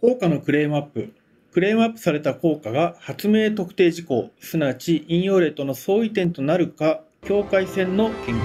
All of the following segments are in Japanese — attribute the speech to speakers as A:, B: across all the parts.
A: 効果のクレームアップ。クレームアップされた効果が発明特定事項、すなわち引用例との相違点となるか、境界線の研究。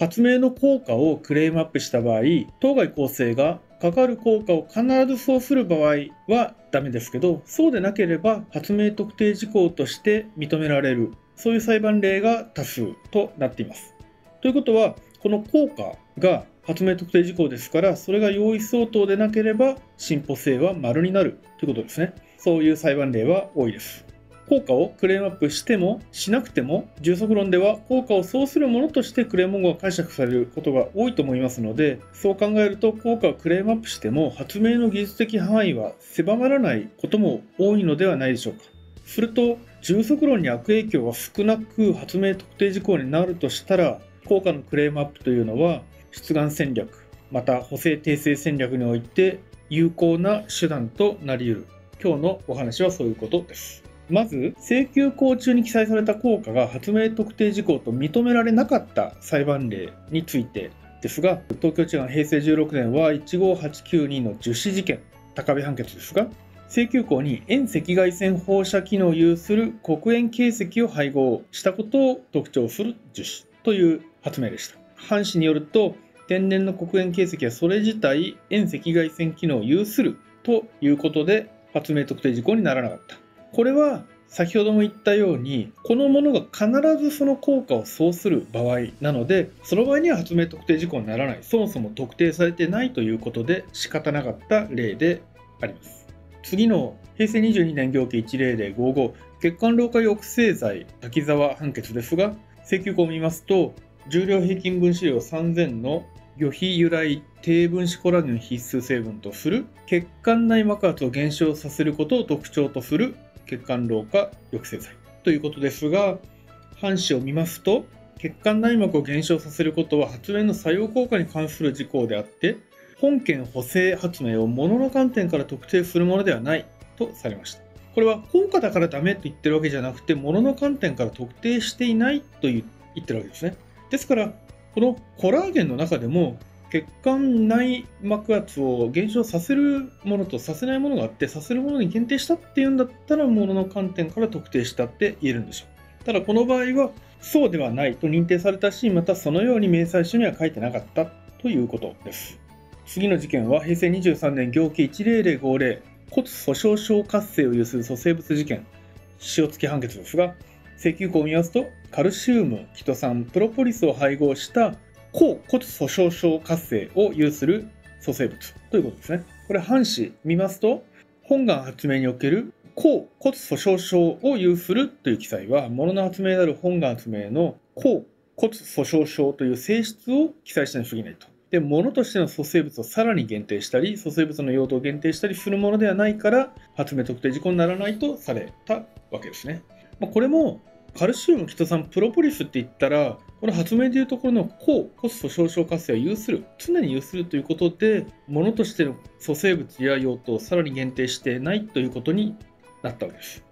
A: 発明の効果をクレームアップした場合、当該構成がかかる効果を必ずそうする場合はダメですけど、そうでなければ発明特定事項として認められる、そういう裁判例が多数となっています。ということは、この効果が発明特定事項ですから、それが用意相当でなければ進歩性は丸になるということですね。そういう裁判例は多いです。効果をクレームアップしてもしなくても充足論では効果をそうするものとしてクレーム語が解釈されることが多いと思いますのでそう考えると効果をクレームアップしても発明の技術的範囲は狭まらないことも多いのではないでしょうかすると充足論に悪影響が少なく発明特定事項になるとしたら効果のクレームアップというのは出願戦略また補正訂正戦略において有効な手段となり得る。今日のお話はそういうことです。まず請求項中に記載された効果が発明特定事項と認められなかった裁判例についてですが東京地判平成16年は15892の樹脂事件高部判決ですが請求項に遠赤外線放射機能を有する黒鉛形石を配合したことを特徴する樹脂という発明でした。藩士によると天然の黒鉛形石はそれ自体遠赤外線機能を有するということで発明特定事項にならなかった。これは先ほども言ったようにこのものが必ずその効果をそうする場合なのでその場合には発明特定事項にならない。そもそも特定されてないということで仕方なかった例であります。次の平成22年行基10055血管老化抑制剤滝沢判決ですが請求項を見ますと重量平均分子量3000の魚皮由来低分子コラーゲン必須成分とする血管内膜圧を減少させることを特徴とする血管老化抑制剤ということですが半紙を見ますと血管内膜を減少させることは発明の作用効果に関する事項であって本件補正発明を物の観点から特定するものではないとされました。これは効果だからダメと言ってるわけじゃなくて物の観点から特定していないと言ってるわけですね。ですから、このコラーゲンの中でも血管内膜圧を減少させるものとさせないものがあってさせるものに限定したっていうんだったらものの観点から特定したって言えるんでしょうただこの場合はそうではないと認定されたしまたそのように明細書には書いてなかったということです。次の事件は平成23年行基10050骨粗鬆症活性を有する粗生物事件。塩付き判決ですが石油庫を見ますとカルシウム、キト酸、プロポリスを配合した抗骨粗鬆症活性を有する組成物ということですね。これ、半紙見ますと、本願発明における抗骨粗鬆症を有するという記載は、物の発明である本願発明の抗骨粗鬆症という性質を記載したに過ぎないと。で、物としての組成物をさらに限定したり、組成物の用途を限定したりするものではないから、発明特定事項にならないとされたわけですね。まあ、これもカルシウム、キトサン、プロポリスって言ったら、この発明でいうところの抗骨粗鬆症活性は有する、常に有するということで、物としての組成物や用途をさらに限定してないということになったわけです。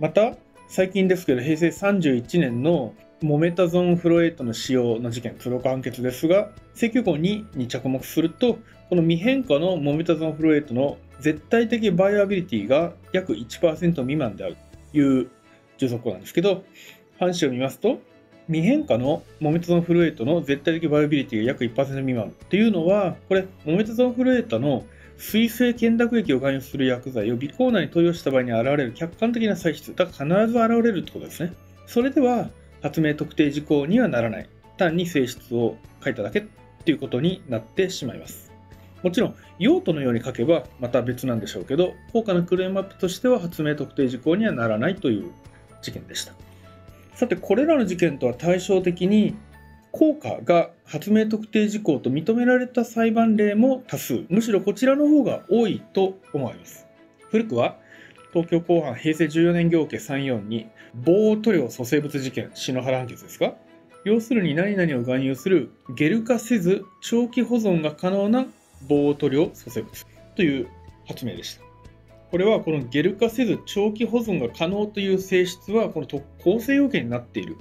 A: また、最近ですけど、平成31年のモメタゾンフロエートの使用の事件、プロ判決ですが、請求項2に着目すると、この未変化のモメタゾンフロエートの絶対的バイオアベイラビリティが約1%未満であるという充足なんですけど、判旨を見ますと、未変化のモメタゾンフロエートの絶対的バイオアベイラビリティが約1%未満っていうのは、これ、モメタゾンフロエートの水性懸濁液を含有する薬剤を鼻孔内に投与した場合に現れる客観的な性質、だから必ず現れるってことですね。それでは、発明特定事項にはならない。単に性質を書いただけっていうことになってしまいます。もちろん、用途のように書けばまた別なんでしょうけど、効果のクレームアップとしては発明特定事項にはならないという事件でした。さて、これらの事件とは対照的に、効果が発明特定事項と認められた裁判例も多数、むしろこちらの方が多いと思われます。古くは、東京公判平成14年行家34に、棒塗料組成物事件、篠原判決ですが、要するに何々を含有するゲル化せず長期保存が可能な棒塗料組成物という発明でした。これはこのゲル化せず長期保存が可能という性質はこの構成要件になっている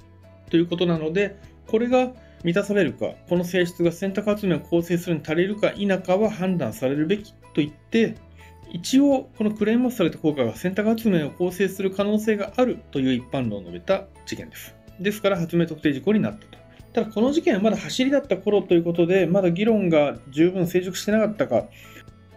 A: ということなので、これが満たされるか、この性質が選択発明を構成するに足りるか否かは判断されるべきと言って、一応このクレームされた効果が選択発明を構成する可能性があるという一般論を述べた事件です。ですから発明特定事項になったと。ただこの事件はまだ走りだった頃ということで、まだ議論が十分成熟してなかったか、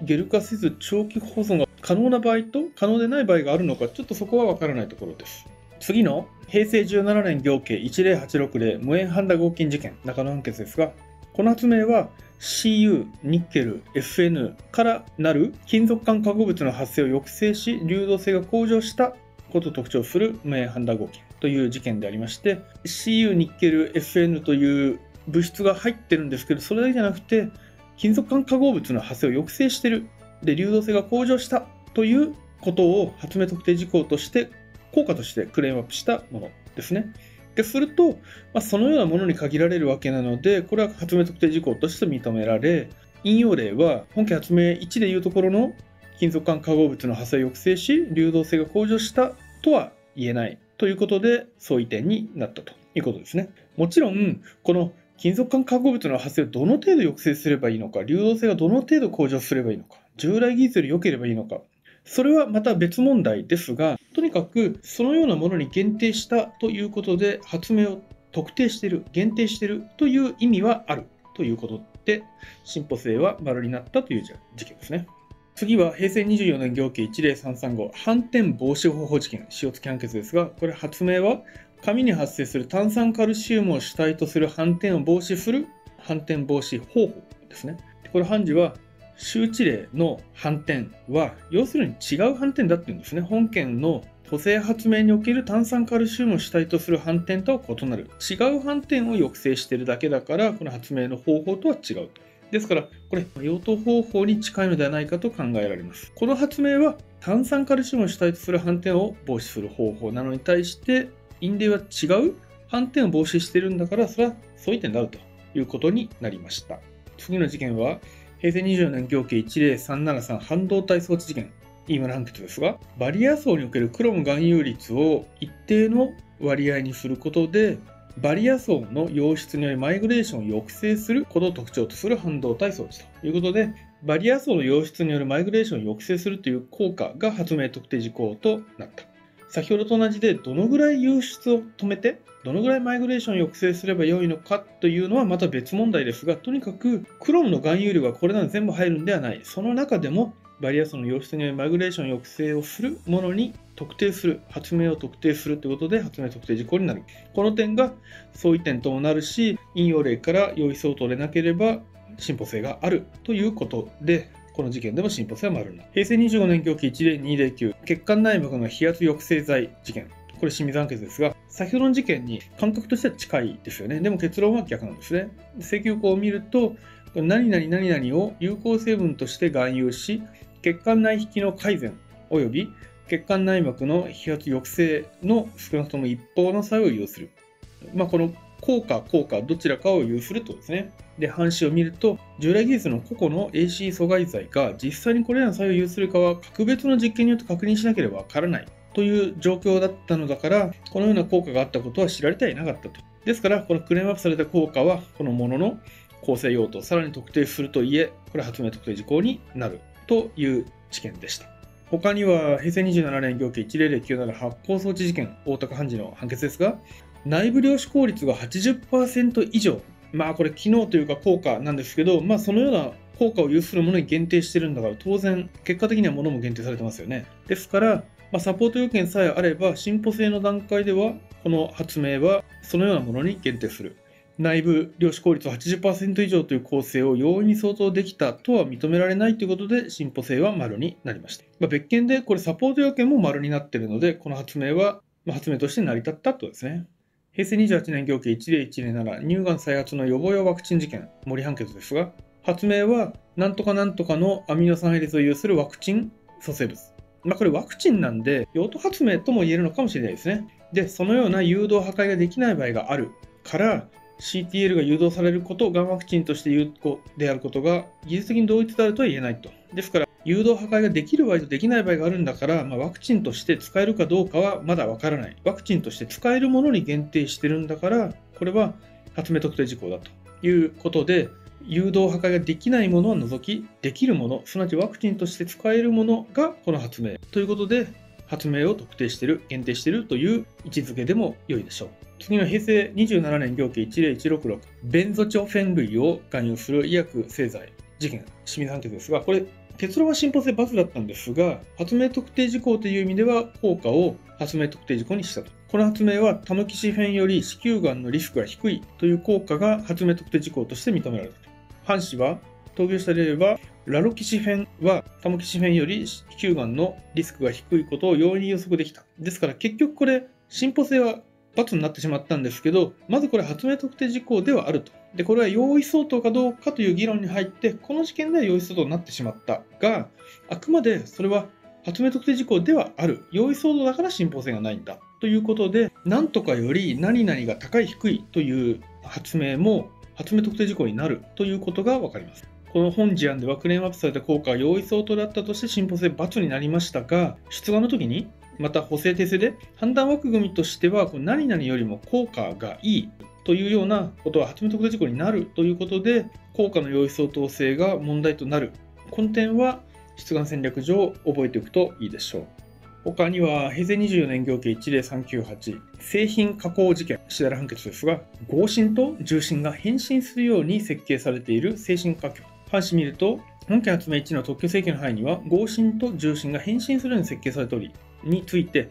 A: ゲル化せず長期保存が可能な場合と可能でない場合があるのか、ちょっとそこはわからないところです。次の平成17年行刑10860無縁ハンダ合金事件中野判決ですが、この発明は CU、ニッケル、FN からなる金属管化合物の発生を抑制し、流動性が向上したことを特徴する無縁ハンダ合金という事件でありまして、CU、ニッケル、FN という物質が入ってるんですけど、それだけじゃなくて、金属管化合物の発生を抑制してる。で、流動性が向上したということを発明特定事項として、効果としてクレームアップしたものですね。ですると、まあ、そのようなものに限られるわけなので、これは発明特定事項として認められ、引用例は本件発明1でいうところの金属管化合物の発生を抑制し、流動性が向上したとは言えないということで、相違点になったということですね。もちろん、この金属管化合物の発生をどの程度抑制すればいいのか、流動性がどの程度向上すればいいのか、従来技術より良ければいいのか、それはまた別問題ですが、とにかくそのようなものに限定したということで、発明を特定している、限定しているという意味はあるということで、進歩性は丸になったという事件ですね。次は平成24年行刑10335反転防止方法事件、塩付き判決ですが、これ発明は紙に発生する炭酸カルシウムを主体とする反転を防止する反転防止方法ですね。これ判事は周知例の反転は、要するに違う反転だっていうんですね。本件の補正発明における炭酸カルシウムを主体とする反転とは異なる。違う反転を抑制しているだけだから、この発明の方法とは違う。ですから、これ、用途方法に近いのではないかと考えられます。この発明は、炭酸カルシウムを主体とする反転を防止する方法なのに対して、引例は違う斑点を防止しているんだから、それは相違点であるということになりました。次の事件は、平成24年行ケ10373半導体装置事件、今の判決ですが、バリア層におけるクロム含有率を一定の割合にすることで、バリア層の溶出によるマイグレーションを抑制することを特徴とする半導体装置ということで、バリア層の溶出によるマイグレーションを抑制するという効果が発明特定事項となった。先ほどと同じで、どのぐらい輸出を止めて、どのぐらいマイグレーションを抑制すればよいのかというのはまた別問題ですが、とにかくクロムの含有量がこれなら全部入るんではない。その中でもバリア層の溶出によるマイグレーション抑制をするものに特定する、発明を特定するということで発明特定事項になる。この点が相違点ともなるし、引用例から用意相当でなければ進歩性があるということで、この事件でも進歩性は丸な。平成25年狂気10209、血管内膜の冷圧抑制剤事件。これ清水判決ですが、先ほどの事件に感覚としては近いですよね。でも結論は逆なんですね。請求項を見ると、何々何々を有効成分として含有し、血管内引きの改善及び血管内膜の飛圧抑制の少なくとも一方の作用を有する。まあ、この効果、効果、どちらかを有するとですね。で、半紙を見ると、従来技術の個々の AC 阻害剤が実際にこれらの作用を有するかは、格別の実験によって確認しなければわからないという状況だったのだから、このような効果があったことは知られてはいなかったと。ですから、このクレームアップされた効果は、このものの構成用途さらに特定するといえ、これ発明特定事項になるという知見でした。他には、平成27年行刑10097発行装置事件、大高判事の判決ですが、内部量子効率が80%以上。まあこれ機能というか効果なんですけど、まあそのような効果を有するものに限定してるんだから当然結果的には物も限定されてますよね。ですから、まあ、サポート要件さえあれば進歩性の段階ではこの発明はそのようなものに限定する。内部量子効率80%以上という構成を容易に相当できたとは認められないということで進歩性は丸になりました。まあ、別件でこれサポート要件も丸になっているのでこの発明は発明として成り立ったとですね。平成28年行刑10107乳がん再発の予防用ワクチン事件森判決ですが発明はなんとかなんとかのアミノ酸配列を有するワクチン組成物まあこれワクチンなんで用途発明とも言えるのかもしれないですねでそのような誘導破壊ができない場合があるから CTL が誘導されること、がんワクチンとして有効であることが技術的に同一であるとは言えないと。ですから、誘導破壊ができる場合とできない場合があるんだから、まあ、ワクチンとして使えるかどうかはまだわからない。ワクチンとして使えるものに限定してるんだから、これは発明特定事項だということで、誘導破壊ができないものを除き、できるもの、すなわちワクチンとして使えるものがこの発明ということで、発明を特定している、限定しているという位置づけでも良いでしょう。次の平成27年行刑10166、ベンゾチョフェン類を含有する医薬製剤事件、清水判決ですが、これ、結論は進歩性×だったんですが、発明特定事項という意味では効果を発明特定事項にしたと。この発明はタムキシフェンより子宮がんのリスクが低いという効果が発明特定事項として認められたと。藩士は、闘牛した例は、ラロキシフェンはタモキシフェンより子宮がんのリスクが低いことを容易に予測できた。ですから結局これ、進歩性は×になってしまったんですけど、まずこれ発明特定事項ではあると。で、これは用意相当かどうかという議論に入って、この事件では用意相当になってしまったが、あくまでそれは発明特定事項ではある。用意相当だから進歩性がないんだ。ということで、なんとかより何々が高い低いという発明も発明特定事項になるということが分かります。この本事案ではクレームアップされた効果は用意相当だったとして進歩性×になりましたが、出願の時にまた補正訂正で判断枠組みとしては何々よりも効果がいいというようなことは発明特定事項になるということで効果の用意相当性が問題となる。この点は出願戦略上覚えておくといいでしょう。他には平成24年行刑10398製品加工事件しだら判決ですが合心と重心が変身するように設計されている精神科局端子見ると、本件発明1の特許請求の範囲には、合心と重心が変身するように設計されており、について、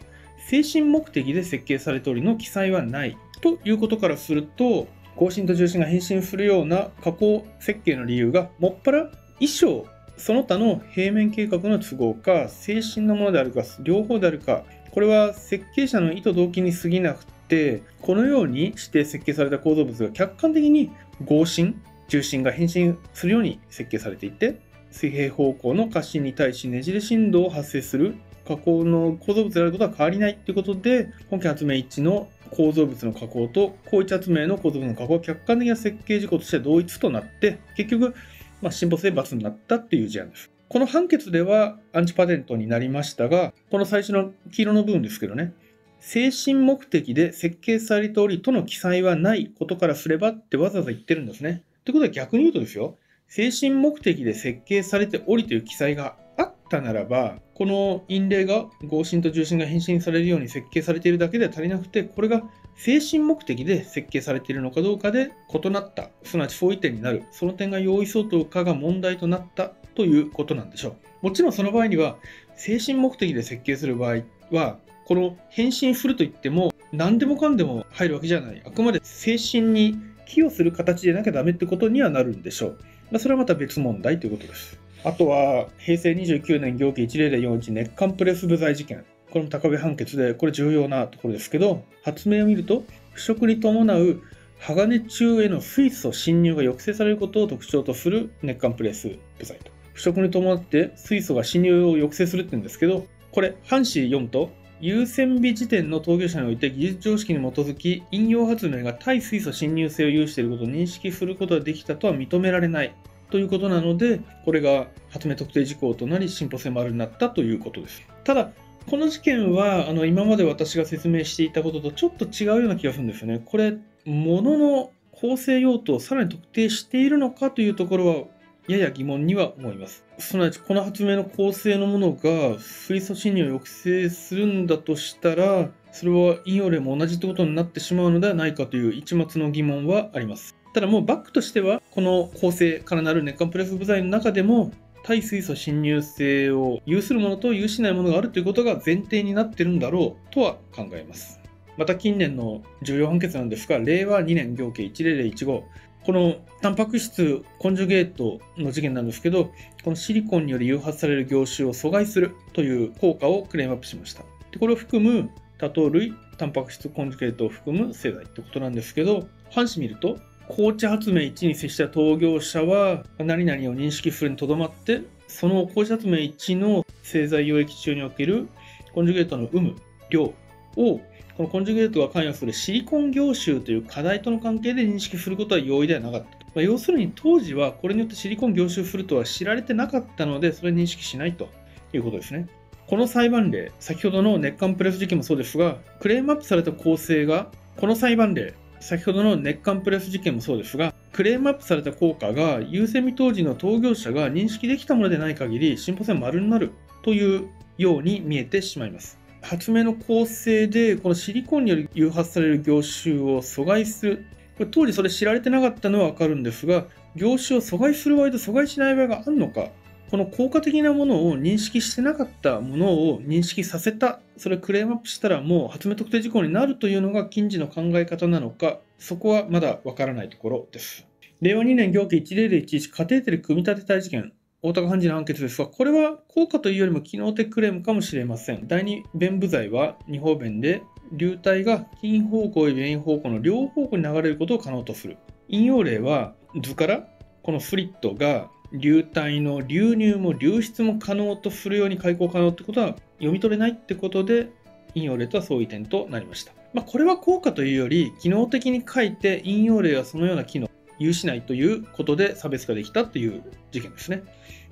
A: 精神目的で設計されておりの記載はない。ということからすると、合心と重心が変身するような加工設計の理由が、もっぱら衣装、その他の平面計画の都合か、精神のものであるか、両方であるか、これは設計者の意図動機に過ぎなくて、このようにして設計された構造物が客観的に合心、重心が変身するように設計されていて、水平方向の滑進に対しねじれ振動を発生する。加工の構造物であることは変わりないということで、本件発明一致の構造物の加工と高一発明の構造物の加工は客観的な設計事項として同一となって、結局、まあ、進歩性罰になったっていう事案です。この判決ではアンチパテントになりましたが、この最初の黄色の部分ですけどね、精神目的で設計されておりとの記載はないことからすればってわざわざ言ってるんですね。ということは逆に言うとですよ、精神目的で設計されておりという記載があったならば、この印例が合心と重心が変身されるように設計されているだけでは足りなくて、これが精神目的で設計されているのかどうかで異なった、すなわち相違点になる、その点が用意相当かが問題となったということなんでしょう。もちろんその場合には、精神目的で設計する場合は、この変身するといっても、何でもかんでも入るわけじゃない。あくまで精神に寄与する形でなきゃダメってことにはなるんでしょう。まあ、それはまた別問題ということです。あとは、平成29年行刑10041熱管プレス部材事件。これも高部判決で、これ重要なところですけど、発明を見ると、腐食に伴う鋼中への水素侵入が抑制されることを特徴とする熱管プレス部材と。腐食に伴って水素が侵入を抑制するって言うんですけど、これ、半紙読むと、優先日時点の陶業者において技術常識に基づき引用発明が対水素侵入性を有していることを認識することができたとは認められないということなのでこれが発明特定事項となり進歩性丸になったということですただこの事件はあの今まで私が説明していたこととちょっと違うような気がするんですよねこれ物の構成用途をさらに特定しているのかというところはやや疑問には思います。すなわち、この発明の構成のものが水素侵入を抑制するんだとしたら、それは引用例も同じってことになってしまうのではないかという一末の疑問はあります。ただもうバックとしては、この構成からなる熱管プレス部材の中でも、対水素侵入性を有するものと有しないものがあるということが前提になってるんだろうとは考えます。また近年の重要判決なんですが、令和2年行刑10015、このタンパク質コンジュゲートの事件なんですけど、このシリコンにより誘発される業種を阻害するという効果をクレームアップしました。でこれを含む多糖類、タンパク質コンジュゲートを含む製剤ってことなんですけど、半紙見ると、紅茶発明1に接した陶業者は何々を認識するにとどまって、その紅茶発明1の製剤溶液中におけるコンジュゲートの有無、量をこのコンジュゲートが関与するシリコン業種という課題との関係で認識することは容易ではなかった。まあ、要するに当時はこれによってシリコン業種するとは知られてなかったので、それ認識しないということですね。この裁判例、先ほどの熱管プレス事件もそうですが、クレームアップされた構成が、この裁判例、先ほどの熱管プレス事件もそうですが、クレームアップされた効果が優先未当時の当業者が認識できたものでない限り進歩性丸になるというように見えてしまいます。発明の構成でこのシリコンにより誘発される業種を阻害するこれ当時それ知られてなかったのはわかるんですが業種を阻害する場合と阻害しない場合があるのかこの効果的なものを認識してなかったものを認識させたそれクレームアップしたらもう発明特定事項になるというのが近似の考え方なのかそこはまだわからないところです令和2年行基10011カテーテル組み立て体事件大高判事の判決ですが、これは効果というよりも機能的クレームかもしれません。第二弁部材は二方弁で、流体が近方向及び円方向の両方向に流れることを可能とする。引用例は図からこのフリットが流体の流入も流出も可能とするように開口可能ってことは読み取れないってことで引用例とは相違点となりました。まあ、これは効果というより機能的に書いて引用例はそのような機能有しないということで差別化できたという事件ですね。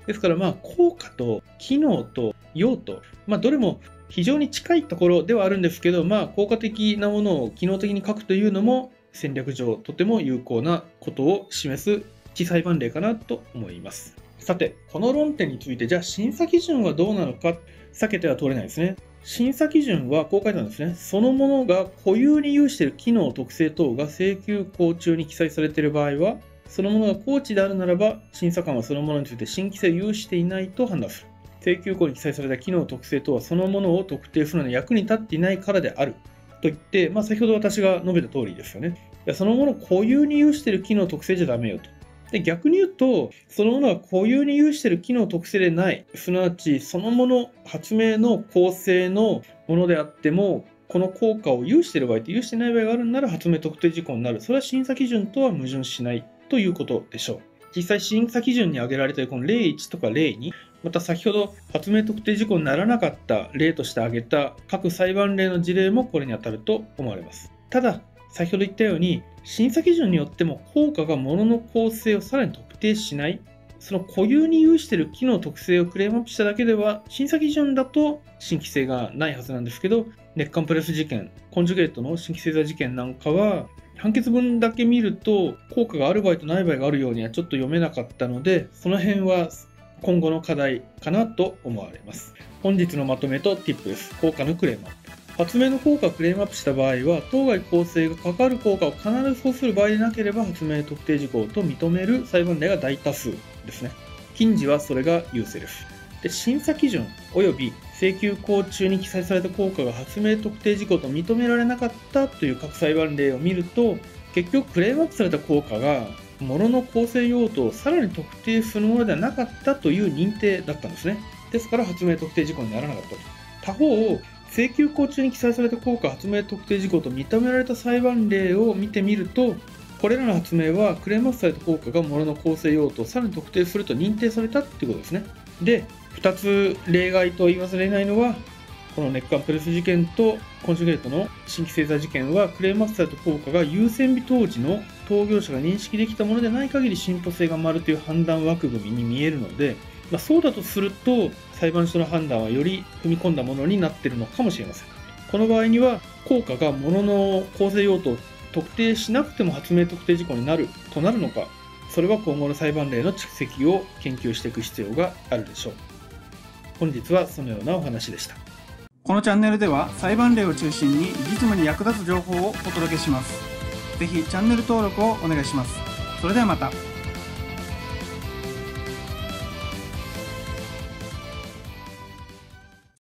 A: ですからまあ効果と機能と用途、まあ、どれも非常に近いところではあるんですけど、まあ、効果的なものを機能的に書くというのも戦略上とても有効なことを示す地裁判例かなと思います。さて、この論点について、じゃあ審査基準はどうなのか、避けては通れないですね。審査基準はこう書いてあるんですね。そのものが固有に有している機能、特性等が請求項中に記載されている場合は、そのものが高知であるならば、審査官はそのものについて新規性を有していないと判断する。請求項に記載された機能、特性等はそのものを特定するのに役に立っていないからである。と言って、まあ、先ほど私が述べた通りですよね。いやそのもの固有に有している機能、特性じゃダメよと。で逆に言うと、そのものが固有に有している機能特性でない、すなわちそのもの、発明の構成のものであっても、この効果を有している場合と有していない場合があるなら発明特定事項になる。それは審査基準とは矛盾しないということでしょう。実際審査基準に挙げられているこの例1とか例2、また先ほど発明特定事項にならなかった例として挙げた各裁判例の事例もこれに当たると思われます。ただ、先ほど言ったように審査基準によっても効果が物のの構成をさらに特定しない。その固有に有している機能特性をクレームアップしただけでは審査基準だと新規性がないはずなんですけど熱管プレス事件コンジュゲートの新規性座事件なんかは判決文だけ見ると効果がある場合とない場合があるようにはちょっと読めなかったのでその辺は今後の課題かなと思われます。本日のまとめと Tip です。効果のクレーム発明の効果をクレームアップした場合は、当該構成がかかる効果を必ずそうする場合でなければ、発明特定事項と認める裁判例が大多数ですね。近似はそれが優勢です。で審査基準及び請求項中に記載された効果が発明特定事項と認められなかったという各裁判例を見ると、結局クレームアップされた効果が物の構成用途をさらに特定するものではなかったという認定だったんですね。ですから発明特定事項にならなかったと。他方、請求項中に記載された効果発明特定事項と認められた裁判例を見てみるとこれらの発明はクレームアップされた効果が物のの構成用途をさらに特定すると認定されたってことですね。で2つ例外と言われないのはこのネックアンプレス事件とコンジュゲートの新規製座事件はクレームアップされた効果が優先日当時の当業者が認識できたものでない限り進歩性が丸という判断枠組みに見えるのでまあ、そうだとすると裁判所の判断はより踏み込んだものになっているのかもしれません。この場合には効果がものの構成用途を特定しなくても発明特定事項になるとなるのかそれは今後の裁判例の蓄積を研究していく必要があるでしょう。本日はそのようなお話でした。
B: このチャンネルでは裁判例を中心に実務に役立つ情報をお届けします。是非チャンネル登録をお願いします。それではまた。